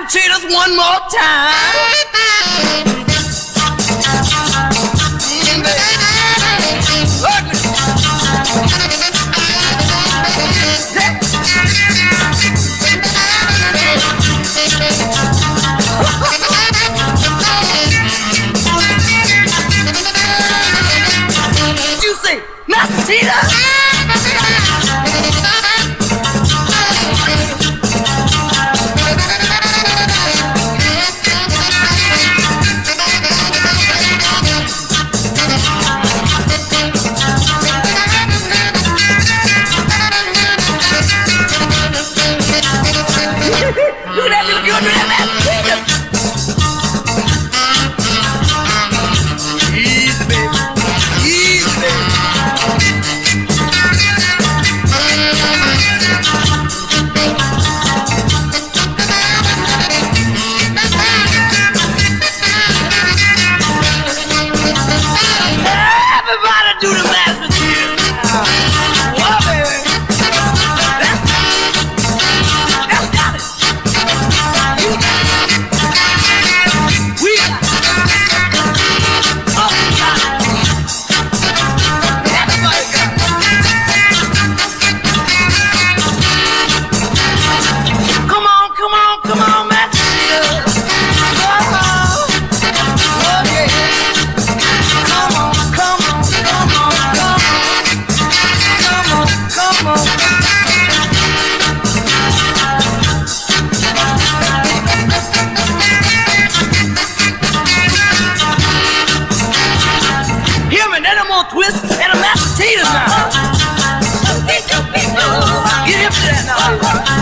and cheat us one more time. you say, cheetah? Remember twist, and a mashed potatoes now. Get hip to that now.